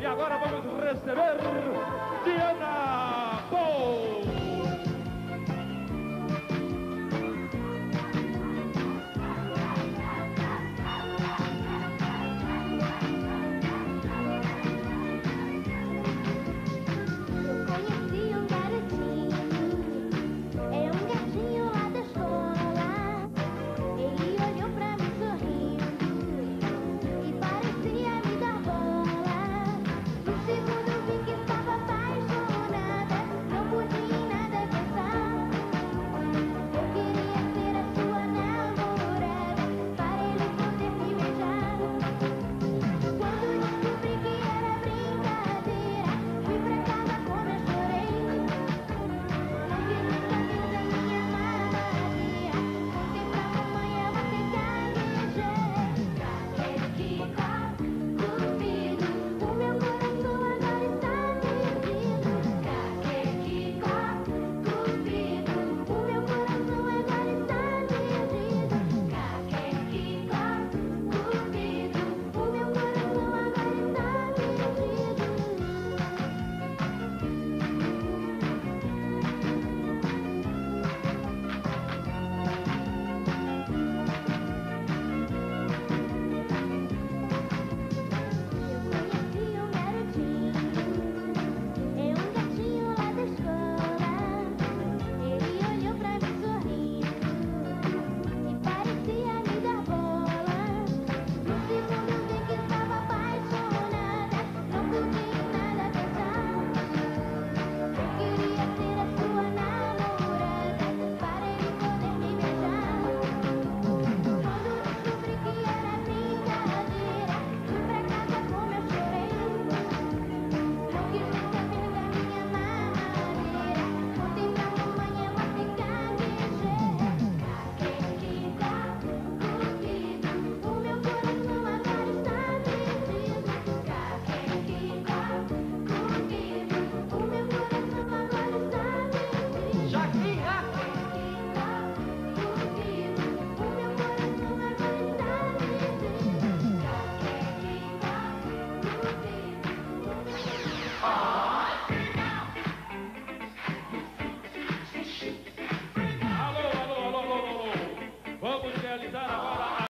E agora vamos receber Diana Paul.